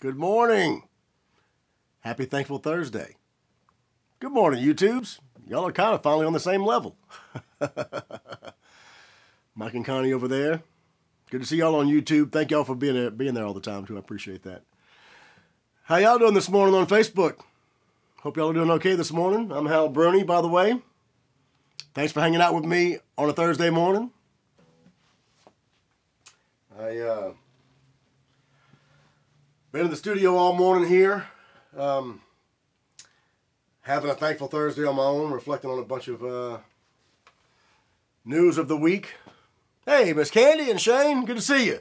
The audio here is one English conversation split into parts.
Good morning. Happy Thankful Thursday. Good morning, YouTubes. Y'all are kind of finally on the same level. Mike and Connie over there. Good to see y'all on YouTube. Thank y'all for being there, being there all the time, too. I appreciate that. How y'all doing this morning on Facebook? Hope y'all are doing okay this morning. I'm Hal Bruni, by the way. Thanks for hanging out with me on a Thursday morning. I, uh, been in the studio all morning here, um, having a thankful Thursday on my own, reflecting on a bunch of uh, news of the week. Hey, Miss Candy and Shane, good to see you.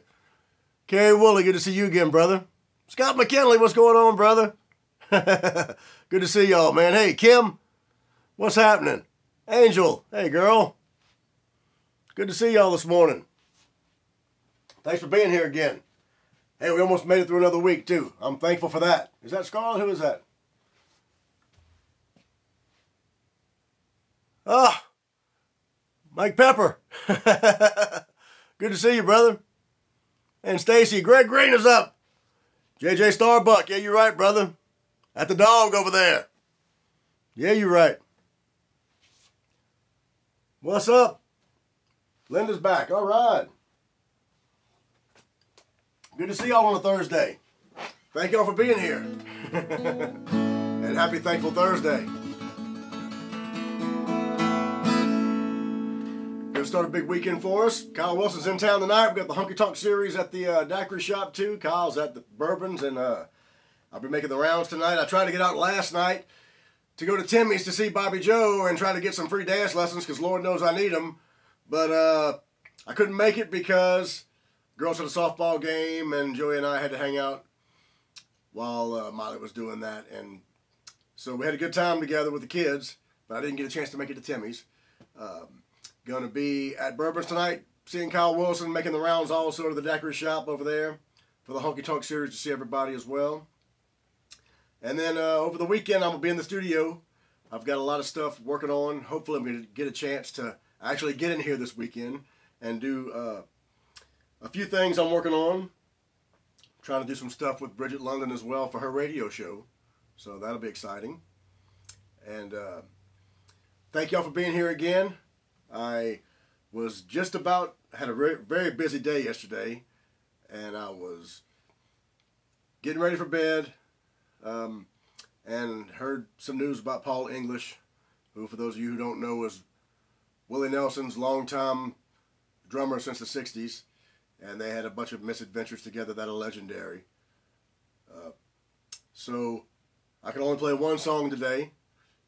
Kerry Woolley, good to see you again, brother. Scott McKinley, what's going on, brother? good to see y'all, man. Hey, Kim, what's happening? Angel, hey, girl. Good to see y'all this morning. Thanks for being here again. Hey, we almost made it through another week, too. I'm thankful for that. Is that Scarlett? Who is that? Ah, oh, Mike Pepper. Good to see you, brother. And Stacy, Greg Green is up. JJ Starbuck, yeah, you're right, brother. At the dog over there. Yeah, you're right. What's up? Linda's back. All right. Good to see y'all on a Thursday. Thank y'all for being here. and happy Thankful Thursday. Gonna start a big weekend for us. Kyle Wilson's in town tonight. We've got the Honky Tonk series at the uh, Daiquiri Shop too. Kyle's at the Bourbons and uh, I'll be making the rounds tonight. I tried to get out last night to go to Timmy's to see Bobby Joe and try to get some free dance lessons because Lord knows I need them. But uh, I couldn't make it because girls had a softball game, and Joey and I had to hang out while uh, Molly was doing that. And so we had a good time together with the kids, but I didn't get a chance to make it to Timmy's. Um, to be at Bourbon's tonight, seeing Kyle Wilson, making the rounds also to the Daiquiri shop over there for the Honky Tonk series to see everybody as well. And then uh, over the weekend, I'm to be in the studio. I've got a lot of stuff working on. Hopefully, I'm to get a chance to actually get in here this weekend and do uh, a few things I'm working on. I'm trying to do some stuff with Bridget London as well for her radio show. So that'll be exciting. And uh, thank y'all for being here again. I was just about, had a very, very busy day yesterday. And I was getting ready for bed. Um, and heard some news about Paul English, who, for those of you who don't know, is Willie Nelson's longtime drummer since the 60s and they had a bunch of misadventures together that are legendary. Uh, so I can only play one song today.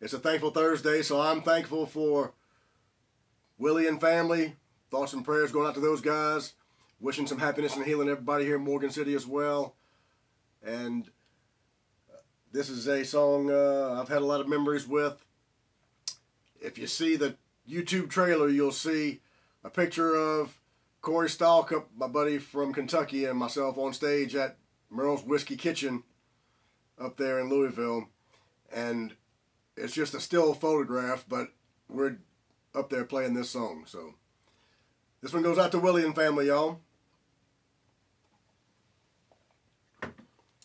It's a thankful Thursday, so I'm thankful for Willie and family. Thoughts and prayers going out to those guys. Wishing some happiness and healing everybody here in Morgan City as well. And uh, this is a song uh, I've had a lot of memories with. If you see the YouTube trailer, you'll see a picture of Corey Stalkup, my buddy from Kentucky, and myself on stage at Merle's Whiskey Kitchen up there in Louisville. And it's just a still photograph, but we're up there playing this song. So this one goes out to Willie and family, y'all.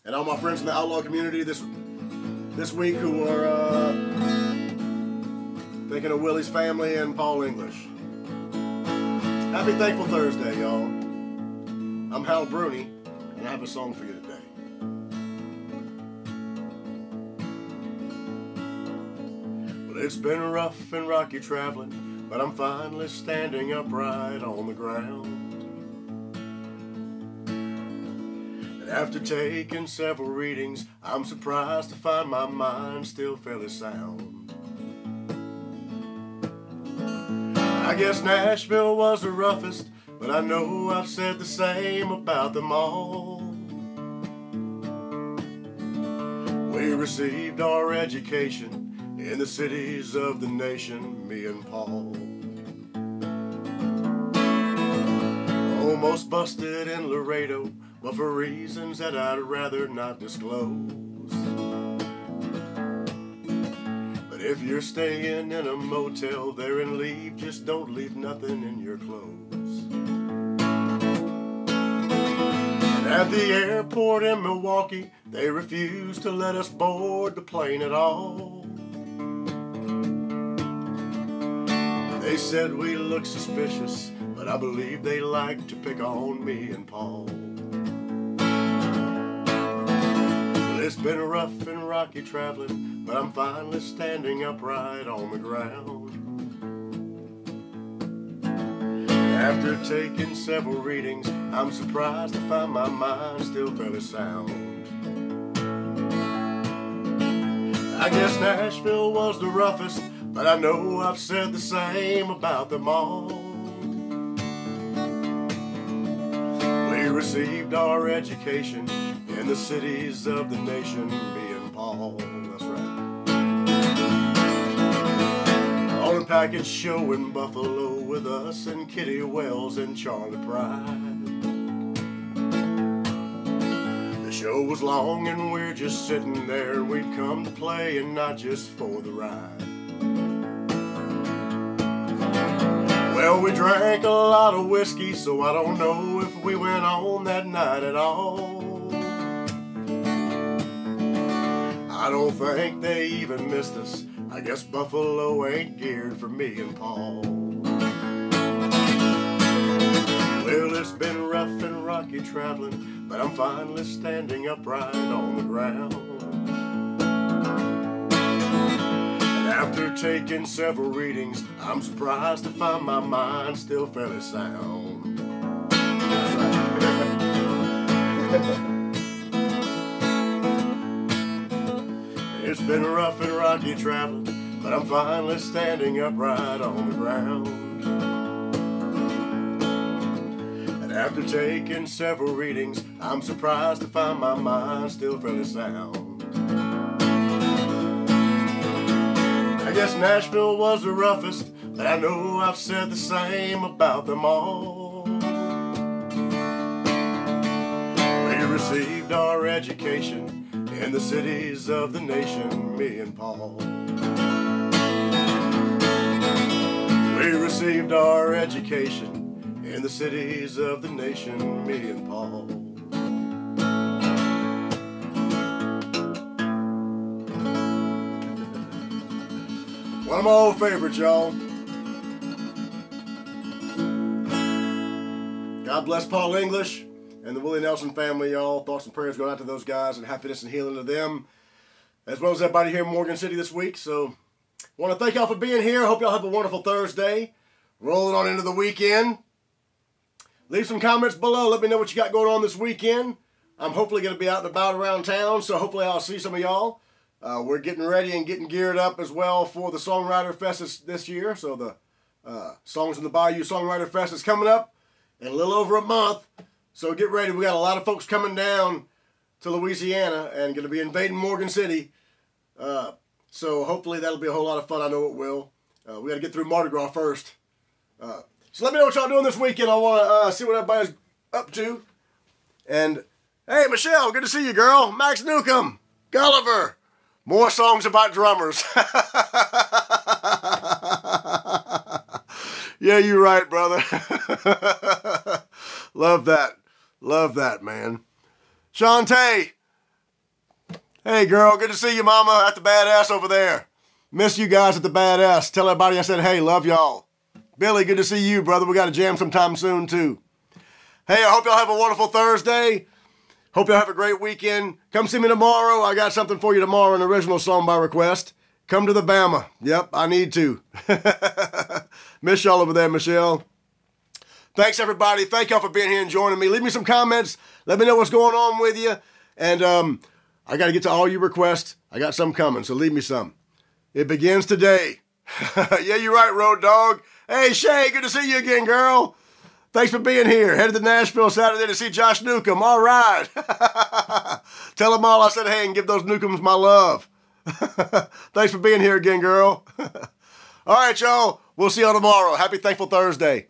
And all my friends in the outlaw community this this week who are uh, thinking of Willie's family and Paul English. Happy Thankful Thursday, y'all. I'm Hal Bruni, and I have a song for you today. Well, it's been rough and rocky traveling, but I'm finally standing upright on the ground. And after taking several readings, I'm surprised to find my mind still fairly sound. I guess Nashville was the roughest, but I know I've said the same about them all. We received our education in the cities of the nation, me and Paul. Almost busted in Laredo, but for reasons that I'd rather not disclose. If you're staying in a motel there and leave, just don't leave nothing in your clothes. At the airport in Milwaukee, they refused to let us board the plane at all. They said we looked suspicious, but I believe they liked to pick on me and Paul. It's been rough and rocky traveling, but I'm finally standing upright on the ground. After taking several readings, I'm surprised to find my mind still fairly sound. I guess Nashville was the roughest, but I know I've said the same about them all. We received our education in the cities of the nation, and Paul. That's right. On a package show in Buffalo with us and Kitty Wells and Charley Pride. The show was long and we're just sitting there we'd come to play and not just for the ride. Well, we drank a lot of whiskey, so I don't know if we went on that night at all. I don't think they even missed us I guess Buffalo ain't geared for me and Paul. Well, it's been rough and rocky traveling, but I'm finally standing upright on the ground. And after taking several readings, I'm surprised to find my mind still fairly sound. Been rough and rocky traveling, but I'm finally standing upright on the ground. And after taking several readings, I'm surprised to find my mind still fairly sound. I guess Nashville was the roughest, but I know I've said the same about them all. We received our education in the cities of the nation, me and Paul. We received our education in the cities of the nation, me and Paul. One of my old favorites, y'all. God bless Paul English and the Willie Nelson family, y'all. Thoughts and prayers going out to those guys and happiness and healing to them, as well as everybody here in Morgan City this week. So, want to thank y'all for being here. Hope y'all have a wonderful Thursday. Rolling on into the weekend. Leave some comments below. Let me know what you got going on this weekend. I'm hopefully going to be out and about around town, so hopefully I'll see some of y'all. Uh, we're getting ready and getting geared up as well for the Songwriter Fest this, this year. So the uh, Songs in the Bayou Songwriter Fest is coming up in a little over a month. So get ready. We got a lot of folks coming down to Louisiana and going to be invading Morgan City. Uh, so hopefully that'll be a whole lot of fun. I know it will. Uh, we got to get through Mardi Gras first. Uh, so let me know what y'all doing this weekend. I want to uh, see what everybody's up to. And hey, Michelle, good to see you, girl. Max Newcomb, Gulliver. More songs about drummers. yeah, you're right, brother. Love that. Love that, man. Shantae. Hey, girl. Good to see you, mama, at the badass over there. Miss you guys at the badass. Tell everybody I said, hey, love y'all. Billy, good to see you, brother. We got to jam sometime soon, too. Hey, I hope y'all have a wonderful Thursday. Hope y'all have a great weekend. Come see me tomorrow. I got something for you tomorrow, an original song by request. Come to the Bama. Yep, I need to. Miss y'all over there, Michelle. Thanks, everybody. Thank y'all for being here and joining me. Leave me some comments. Let me know what's going on with you. And um, I got to get to all your requests. I got some coming, so leave me some. It begins today. yeah, you're right, Road Dog. Hey, Shay, good to see you again, girl. Thanks for being here. Headed to Nashville Saturday to see Josh Newcomb. All right. Tell them all I said hey and give those Newcombs my love. Thanks for being here again, girl. all right, y'all. We'll see y'all tomorrow. Happy Thankful Thursday.